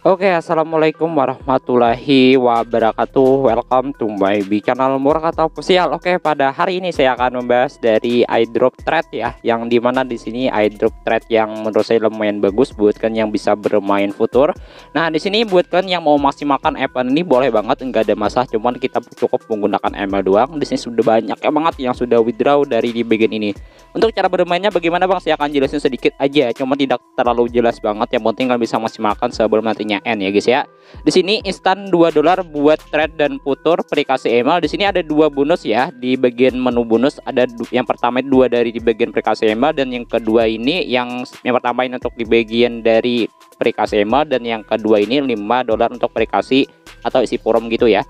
Oke, assalamualaikum warahmatullahi wabarakatuh. Welcome to my B channel murah atau Pusial. Oke, pada hari ini saya akan membahas dari iDrop Trade ya, yang di mana di sini iDrop Trade yang menurut saya lumayan bagus buat kan yang bisa bermain futur. Nah, di sini buat kan yang mau maksimalkan app ini boleh banget, enggak ada masalah. Cuman kita cukup menggunakan ML doang. Di sini sudah banyak ya banget yang sudah withdraw dari di bagian ini. Untuk cara bermainnya bagaimana bang? Saya akan jelasin sedikit aja, cuma tidak terlalu jelas banget. Yang penting kalian bisa maksimalkan sebelum nanti N ya guys ya. Di sini instan 2 dolar buat trade dan putur aplikasi email. Di sini ada dua bonus ya di bagian menu bonus ada yang pertama dua dari di bagian aplikasi email dan yang kedua ini yang yang pertama ini untuk di bagian dari aplikasi email dan yang kedua ini 5 dolar untuk aplikasi atau isi forum gitu ya.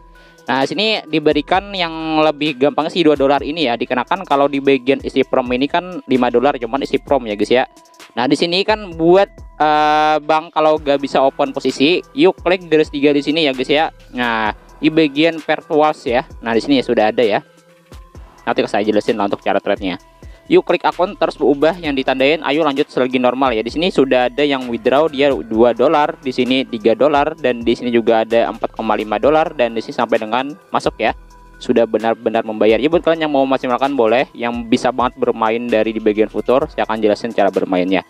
Nah, sini diberikan yang lebih gampang sih 2 dolar ini ya, dikenakan kalau di bagian isi prom ini kan 5 dolar cuman isi prom ya guys ya. Nah, di sini kan buat uh, Bang kalau gak bisa open posisi, yuk klik garis 3 di sini ya guys ya. Nah, di bagian virtuals ya. Nah, di sini ya sudah ada ya. Nanti saya jelasin lah untuk cara trade-nya yuk klik akun terus berubah yang ditandain. Ayo lanjut selagi normal ya. Di sini sudah ada yang withdraw dia 2 dolar. Di sini 3 dolar dan di sini juga ada 4,5 dolar. Dan di sini sampai dengan masuk ya. Sudah benar-benar membayar. Ya buat kalian yang mau maksimalkan boleh. Yang bisa banget bermain dari di bagian futur saya akan jelasin cara bermainnya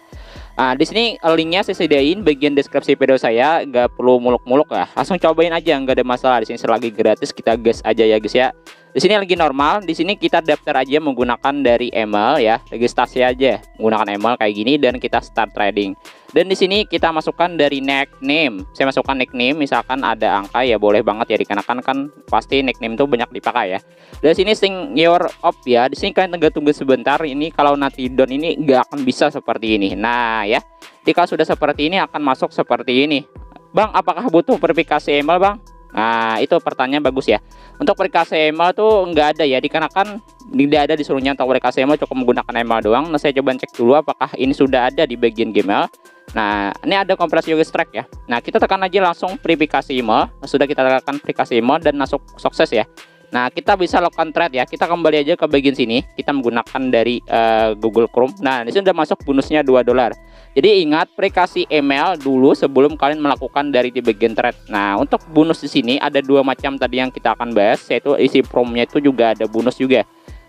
Nah, di sini linknya saya sediain bagian deskripsi video saya, nggak perlu muluk-muluk ya. Langsung cobain aja, nggak ada masalah. Di sini selagi gratis kita gas aja ya guys ya. Di sini lagi normal, di sini kita daftar aja menggunakan dari email ya, registrasi aja menggunakan email kayak gini dan kita start trading. Dan di sini kita masukkan dari nickname. Saya masukkan nickname, misalkan ada angka ya boleh banget ya dikenakan kan pasti nickname itu banyak dipakai ya. Dari sini sing your up ya. Di sini kalian tunggu tunggu sebentar. Ini kalau nanti down ini nggak akan bisa seperti ini. Nah ya, jika sudah seperti ini akan masuk seperti ini. Bang, apakah butuh verifikasi email, Bang? Nah, itu pertanyaan bagus ya. Untuk aplikasi email tuh nggak ada ya, dikarenakan tidak ada disuruhnya untuk aplikasi email cukup menggunakan email doang. Nah, saya coba cek dulu apakah ini sudah ada di bagian Gmail. Nah, ini ada kompresi US track ya. Nah, kita tekan aja langsung verifikasi email. Nah, sudah kita tekan verifikasi email dan masuk sukses ya. Nah, kita bisa lakukan trade ya. Kita kembali aja ke bagian sini. Kita menggunakan dari uh, Google Chrome. Nah, di sini sudah masuk bonusnya 2 dolar. Jadi ingat aplikasi email dulu sebelum kalian melakukan dari di bagian trade. Nah, untuk bonus di sini ada dua macam tadi yang kita akan bahas, yaitu isi promnya itu juga ada bonus juga.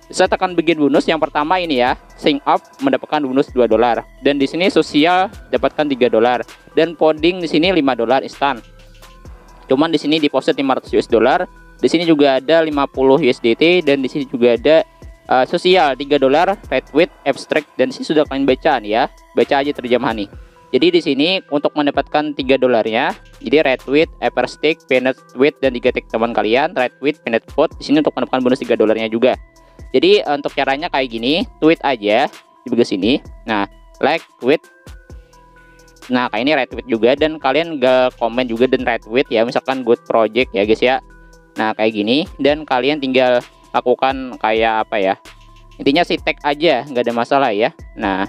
Saya tekan bagian bonus yang pertama ini ya, sync up mendapatkan bonus 2 dolar. Dan di sini sosial dapatkan 3 dolar dan coding di sini 5 dolar instan. Cuman di sini deposit 500 US dollar di sini juga ada 50 USDT dan di sini juga ada uh, sosial 3 dolar, retweet, abstract dan sini sudah kalian bacaan ya. Baca aja terjemahan nih. Jadi di sini untuk mendapatkan 3 dolarnya, jadi retweet, stick, peanut tweet dan tiga tag teman kalian, retweet, peanut vote di sini untuk mendapatkan bonus 3 dolarnya juga. Jadi uh, untuk caranya kayak gini, tweet aja di bagian sini. Nah, like, tweet, Nah, kayak ini retweet juga dan kalian gak komen juga dan retweet ya, misalkan good project ya guys ya. Nah kayak gini dan kalian tinggal lakukan kayak apa ya intinya sih tag aja nggak ada masalah ya. Nah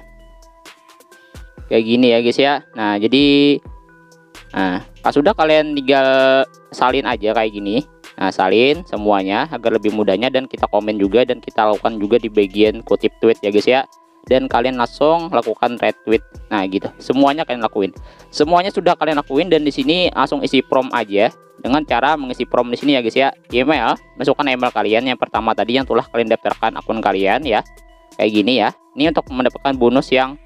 kayak gini ya guys ya. Nah jadi nah pas sudah kalian tinggal salin aja kayak gini. Nah salin semuanya agar lebih mudahnya dan kita komen juga dan kita lakukan juga di bagian kutip tweet ya guys ya dan kalian langsung lakukan retweet. Nah gitu. Semuanya kalian lakuin. Semuanya sudah kalian lakuin dan di sini langsung isi prom aja dengan cara mengisi prom di sini ya guys ya. Email masukkan email kalian yang pertama tadi yang telah kalian daftarkan akun kalian ya. Kayak gini ya. Ini untuk mendapatkan bonus yang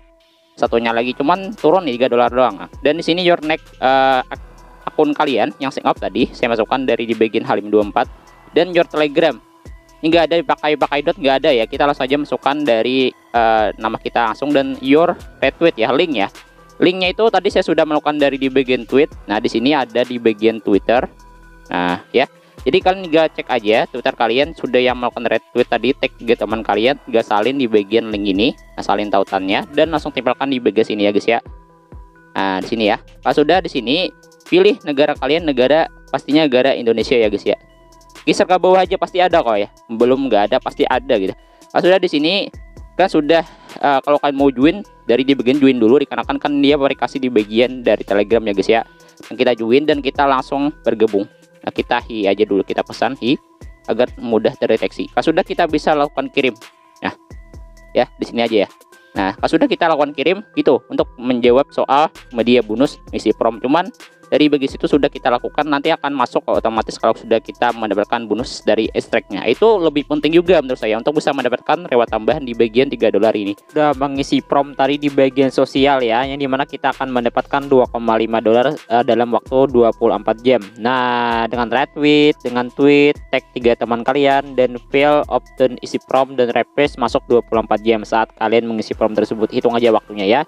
satunya lagi. Cuman turun nih 3 dolar doang. Dan di sini your next uh, akun kalian yang sign up tadi saya masukkan dari di bagian Halim 24 dan your telegram ini nggak ada pakai pakai dot nggak ada ya. Kita langsung saja masukkan dari uh, nama kita langsung dan your retweet ya link ya. Linknya itu tadi saya sudah melakukan dari di bagian tweet. Nah di sini ada di bagian twitter. Nah ya. Jadi kalian juga cek aja twitter kalian sudah yang melakukan retweet tadi tag ke teman kalian gak salin di bagian link ini. Nah, salin tautannya dan langsung tempelkan di bagian sini ya guys ya. Nah di sini ya. Pas sudah di sini pilih negara kalian negara pastinya negara Indonesia ya guys ya geser ke bawah aja pasti ada kok ya. Belum nggak ada pasti ada gitu. Pas sudah di sini kan sudah uh, kalau kalian mau join dari di bagian join dulu dikarenakan kan dia verifikasi di bagian dari telegram ya guys ya. Dan kita join dan kita langsung bergabung. Nah kita hi aja dulu kita pesan hi agar mudah terdeteksi. Kalau sudah kita bisa lakukan kirim. Nah ya di sini aja ya. Nah sudah kita lakukan kirim gitu untuk menjawab soal media bonus misi prom. Cuman dari bagian situ sudah kita lakukan nanti akan masuk otomatis kalau sudah kita mendapatkan bonus dari extract-nya. Itu lebih penting juga menurut saya untuk bisa mendapatkan reward tambahan di bagian 3 dolar ini. Sudah mengisi prom tadi di bagian sosial ya yang di mana kita akan mendapatkan 2,5 dolar uh, dalam waktu 24 jam. Nah dengan retweet dengan tweet tag tiga teman kalian dan fail option isi prom dan refresh masuk 24 jam saat kalian mengisi prom tersebut. Hitung aja waktunya ya.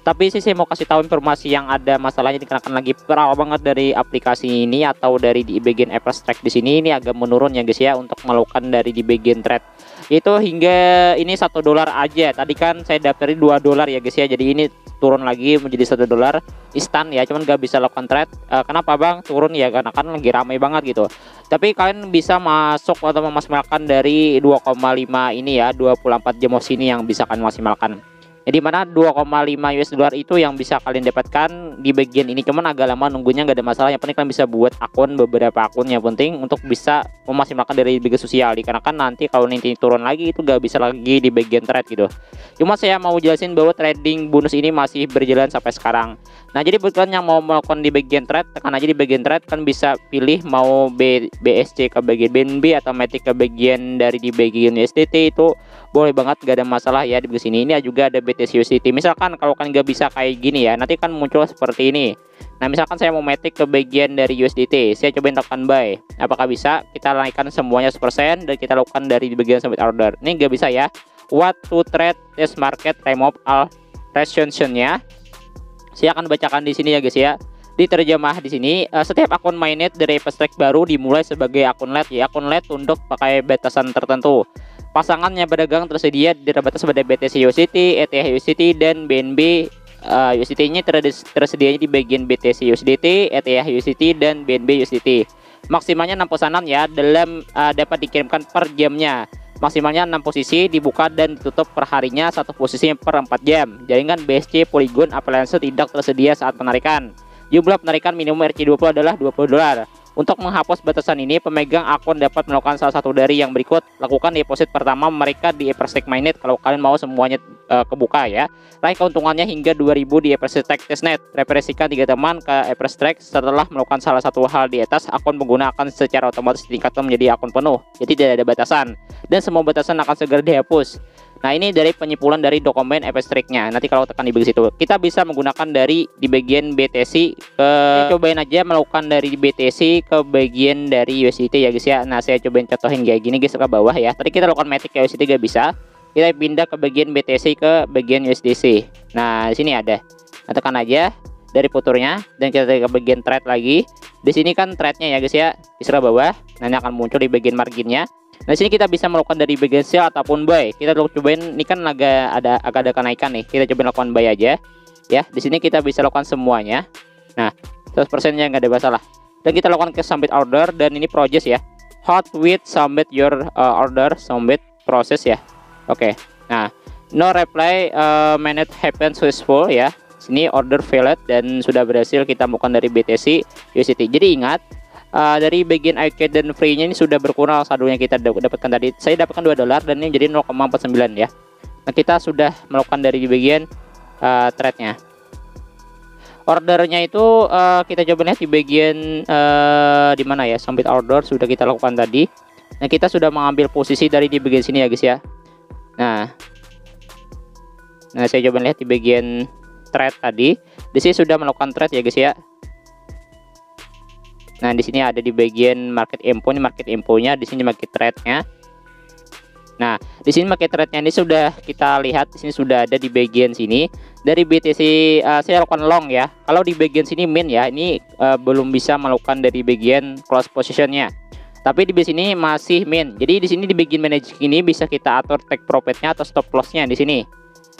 Tapi sih saya mau kasih tahu informasi yang ada masalahnya dikenakan lagi per awal banget dari aplikasi ini atau dari di bagian Apple Track di sini. Ini agak menurun ya guys ya untuk melakukan dari di bagian trade itu hingga ini satu dolar aja. Tadi kan saya daftarin dua dolar ya guys ya. Jadi ini turun lagi menjadi satu dolar instan ya. Cuman gak bisa lakukan trade uh, kenapa bang? Turun ya karena kan lagi ramai banget gitu. Tapi kalian bisa masuk atau memaksimalkan dari 2,5 ini ya 24 jam sini yang bisa kalian maksimalkan ya di mana 2,5 US dollar itu yang bisa kalian dapatkan di bagian ini. Cuman agak lama nunggunya nggak ada masalah. Yang penting kalian bisa buat akun beberapa akun. Yang penting untuk bisa memaksimalkan dari bagian sosial. Dikarenakan nanti kalau nanti turun lagi itu nggak bisa lagi di bagian trade gitu. Cuma saya mau jelasin bahwa trading bonus ini masih berjalan sampai sekarang. Nah jadi buat kalian yang mau melakukan di bagian trade tekan aja di bagian trade kan bisa pilih mau B, BSC ke bagian BNB atau Matic ke bagian dari di bagian USDT itu boleh banget gak ada masalah ya di sini. Ini juga ada BTC USDT misalkan kalau kan gak bisa kayak gini ya nanti kan muncul seperti ini Nah misalkan saya mau Matic ke bagian dari USDT saya coba tekan buy apakah bisa kita naikkan semuanya 100% dan kita lakukan dari di bagian submit order ini gak bisa ya what to trade test market remove all restrictionnya saya akan bacakan di sini ya guys ya. Diterjemah di sini, uh, setiap akun mainnet dari Pestreak baru dimulai sebagai akun LED ya. Akun LED tunduk pakai batasan tertentu. Pasangannya berdagang tersedia terbatas pada BTC USDT, ETH USDT dan BNB uh, eh, USDT-nya tersedia di bagian BTC USDT, ETH USDT dan BNB USDT. Maksimalnya 6 pesanan ya dalam uh, dapat dikirimkan per jamnya. Maksimalnya 6 posisi dibuka dan ditutup perharinya satu posisi per 4 jam. Jaringan BSC Polygon appliance tidak tersedia saat penarikan. Jumlah penarikan minimum RC20 adalah 20 dolar untuk menghapus batasan ini, pemegang akun dapat melakukan salah satu dari yang berikut. Lakukan deposit pertama mereka di Everstack Mainnet kalau kalian mau semuanya uh, kebuka ya. Raih keuntungannya hingga 2000 di Everstack Testnet. Referensikan tiga teman ke Everstack setelah melakukan salah satu hal di atas, akun pengguna akan secara otomatis ditingkatkan menjadi akun penuh. Jadi tidak ada batasan. Dan semua batasan akan segera dihapus. Nah ini dari penyimpulan dari dokumen nya Nanti kalau tekan di bagian situ, kita bisa menggunakan dari di bagian BTC ke cobain aja melakukan dari BTC ke bagian dari USDT ya guys ya. Nah saya cobain contohin kayak gini guys ke bawah ya. Tadi kita lakukan Matic ke USDT gak bisa. Kita pindah ke bagian BTC ke bagian USDC. Nah di sini ada. Nah, tekan aja dari puturnya dan kita ke bagian trade lagi. Di sini kan trade-nya ya guys ya. Di bawah. Nanti akan muncul di bagian marginnya. Nah sini kita bisa melakukan dari bagian sell ataupun buy. Kita cobain ini kan agak ada agak ada kenaikan nih. Kita coba lakukan buy aja. Ya, di sini kita bisa lakukan semuanya. Nah, 100% nya nggak ada masalah. Dan kita lakukan ke submit order dan ini process ya. Hot with submit your uh, order, submit process ya. Oke. Okay. Nah, no reply uh, manage happen successful ya. Sini order failed dan sudah berhasil kita melakukan dari BTC USDT. Jadi ingat uh, dari bagian arcade dan free-nya ini sudah berkurang saldonya kita dapatkan tadi. Saya dapatkan 2 dolar dan ini jadi 0,49 ya. Nah, kita sudah melakukan dari bagian uh, trade-nya. Ordernya itu uh, kita coba lihat di bagian uh, di mana ya? Submit order sudah kita lakukan tadi. Nah, kita sudah mengambil posisi dari di bagian sini ya, guys ya. Nah. Nah, saya coba lihat di bagian trade tadi. Di sini sudah melakukan trade ya, guys ya. Nah, di sini ada di bagian market info ini market infonya, di sini market trade-nya. Nah, di sini market trade-nya ini sudah kita lihat di sini sudah ada di bagian sini. Dari BTC uh, eh, saya lakukan long ya. Kalau di bagian sini min ya, ini uh, belum bisa melakukan dari bagian close positionnya. Tapi di sini masih min. Jadi di sini di bagian manage ini bisa kita atur take profitnya atau stop lossnya di sini.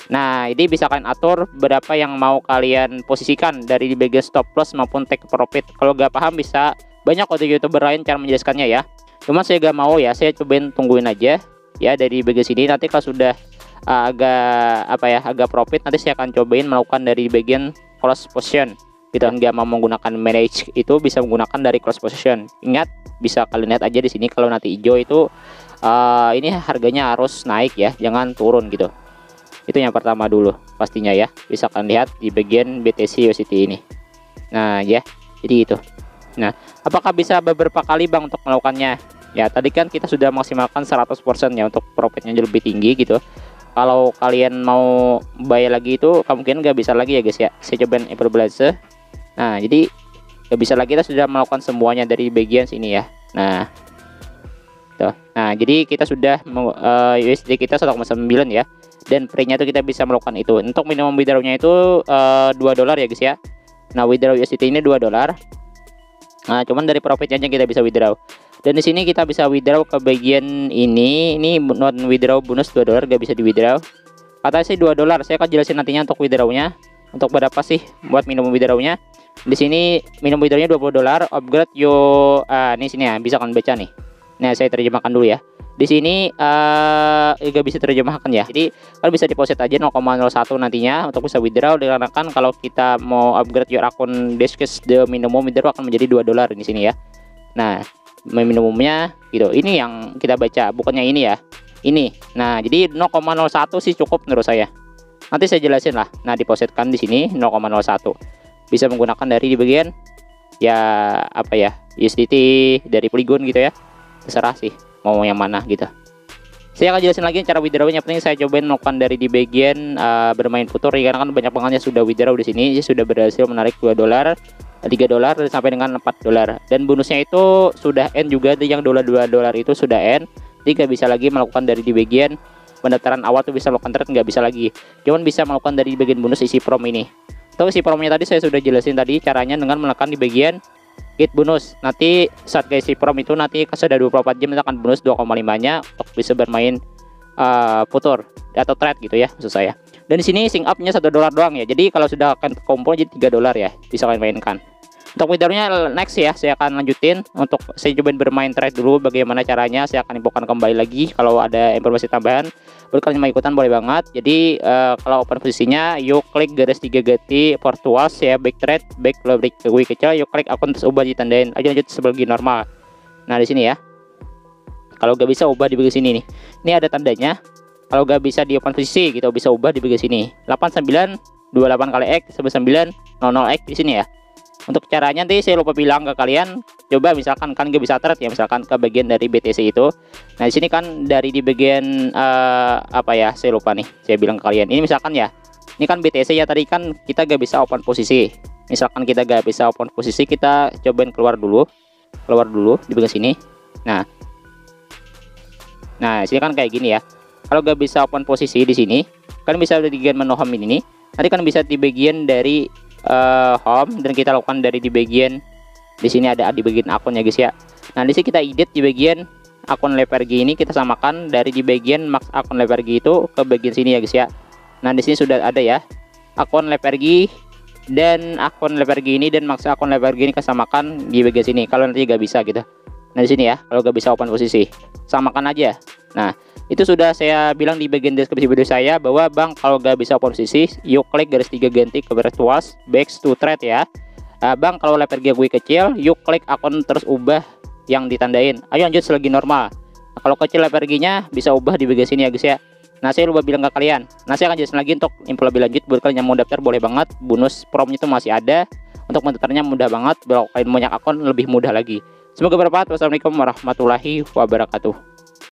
Nah, ini bisa kalian atur berapa yang mau kalian posisikan dari di bagian stop loss maupun take profit. Kalau nggak paham bisa banyak kode youtuber lain cara menjelaskannya ya. Cuma saya gak mau ya, saya cobain tungguin aja ya dari bagian sini. Nanti kalau sudah uh, agak apa ya, agak profit nanti saya akan cobain melakukan dari bagian close position. Gitu nggak mau menggunakan manage itu bisa menggunakan dari close position. Ingat bisa kalian lihat aja di sini kalau nanti hijau itu uh, ini harganya harus naik ya, jangan turun gitu itu yang pertama dulu pastinya ya. Bisa kalian lihat di bagian BTC USDT ini. Nah ya. Jadi itu. Nah apakah bisa beberapa kali bang untuk melakukannya? Ya tadi kan kita sudah maksimalkan 100% ya untuk profitnya lebih tinggi gitu. Kalau kalian mau bayar lagi itu kemungkinan nggak bisa lagi ya guys ya? Saya cobain Apple nah jadi nggak bisa lagi. Kita sudah melakukan semuanya dari bagian sini ya. Nah tuh nah jadi kita sudah uh, eh, USD kita 1,9 ya. Dan free-nya itu kita bisa melakukan itu. Untuk minimum withdrawnya itu uh, eh, 2 dolar ya guys ya. Nah withdraw USDT ini 2 dolar. Nah cuman dari profitnya aja kita bisa withdraw dan di sini kita bisa withdraw ke bagian ini. Ini non withdraw bonus 2 dolar gak bisa di withdraw kata sih 2 dolar. Saya akan jelasin nantinya untuk withdrawnya untuk berapa sih buat minimum withdrawnya di sini minimum withdrawnya 20 dolar. Upgrade yo ah ini sini ya bisa kan baca nih nah saya terjemahkan dulu ya. Di sini uh, gak bisa terjemahkan ya. Jadi kalian bisa deposit aja 0,01 nantinya untuk bisa withdraw dikarenakan kalau kita mau upgrade your akun discuss the minimum withdraw akan menjadi 2 dolar di sini ya. Nah minimumnya gitu. Ini yang kita baca bukannya ini ya. Ini. Nah jadi 0,01 sih cukup menurut saya. Nanti saya jelasin lah. Nah depositkan di sini 0,01 bisa menggunakan dari di bagian ya apa ya USDT dari Polygon gitu ya terserah sih mau yang mana gitu. Saya akan jelasin lagi cara withdrawnya penting saya cobain melakukan dari di bagian uh, bermain futur. Ya karena kan banyak yang sudah withdraw di sini. Sudah berhasil menarik 2 dolar 3 dolar sampai dengan 4 dolar. Dan bonusnya itu sudah end juga. Yang dolar 2 dolar itu sudah end. Jadi bisa lagi melakukan dari di bagian pendaftaran awal tuh bisa melakukan trade nggak bisa lagi. Cuman bisa melakukan dari bagian bonus isi prom ini. Atau isi promnya tadi saya sudah jelasin tadi caranya dengan menekan di bagian gate bonus nanti saat isi prom itu nanti sudah 24 jam akan bonus 2,5 nya untuk bisa bermain uh, putur atau trade gitu ya maksud saya. Dan di sini sing up-nya satu dolar doang ya. Jadi kalau sudah akan kumpul jadi 3 dolar ya bisa kalian mainkan untuk withdrawnya next ya saya akan lanjutin. Untuk saya cobain bermain trade dulu bagaimana caranya. Saya akan infokan kembali lagi kalau ada informasi tambahan. Buat kalian mau ikutan boleh banget. Jadi uh, kalau open posisinya yuk klik garis 3 gati virtual ya back trade back break ke gue kecil yuk klik akun terus ubah ditandain. Aja lanjut sebagai normal. Nah di sini ya. Kalau gak bisa ubah di bagian sini nih. Ini ada tandanya. Kalau gak bisa di open posisi gitu bisa ubah di bagian sini. 89 28 kali X 99 00 X di sini ya untuk caranya nanti saya lupa bilang ke kalian coba misalkan kan gak bisa trade ya misalkan ke bagian dari BTC itu. Nah di sini kan dari di bagian uh, apa ya saya lupa nih saya bilang ke kalian. Ini misalkan ya ini kan BTC ya tadi kan kita gak bisa open posisi. Misalkan kita gak bisa open posisi kita cobain keluar dulu keluar dulu di bagian sini. Nah nah sini kan kayak gini ya. Kalau gak bisa open posisi di sini kan bisa di bagian menu home ini nanti kan bisa di bagian dari uh, home dan kita lakukan dari di bagian di sini ada di bagian akun ya guys ya. Nah di sini kita edit di bagian akun leverage ini kita samakan dari di bagian max akun leverage itu ke bagian sini ya guys ya. Nah di sini sudah ada ya. Akun leverage dan akun leverage ini dan max akun leverage ini kesamakan di bagian sini. Kalau nanti gak bisa gitu. Nah di sini ya. Kalau gak bisa open posisi samakan aja. Nah itu sudah saya bilang di bagian deskripsi video saya bahwa bang kalau gak bisa posisi yuk klik garis tiga ganti ke tuas back to trade ya. Uh, bang kalau level gue kecil yuk klik akun terus ubah yang ditandain. Ayo lanjut selagi normal. Nah, kalau kecil level nya bisa ubah di bagian sini ya guys ya. Nah saya lupa bilang ke kalian. Nah saya akan jelasin lagi untuk info lebih lanjut. Buat kalian yang mau daftar boleh banget. Bonus promnya itu masih ada. Untuk mendaftarnya mudah banget. Kalau kalian banyak akun lebih mudah lagi. Semoga bermanfaat. Wassalamualaikum warahmatullahi wabarakatuh